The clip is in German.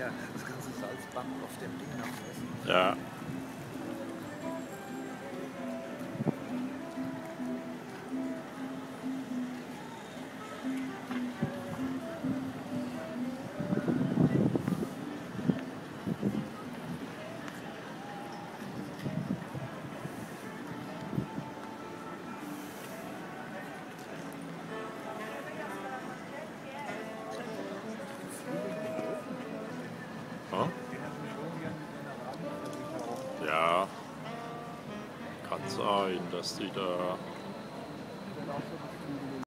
ja das ganze Salzband auf dem Ding nachfressen. Ja. Ja, kann sein, dass die da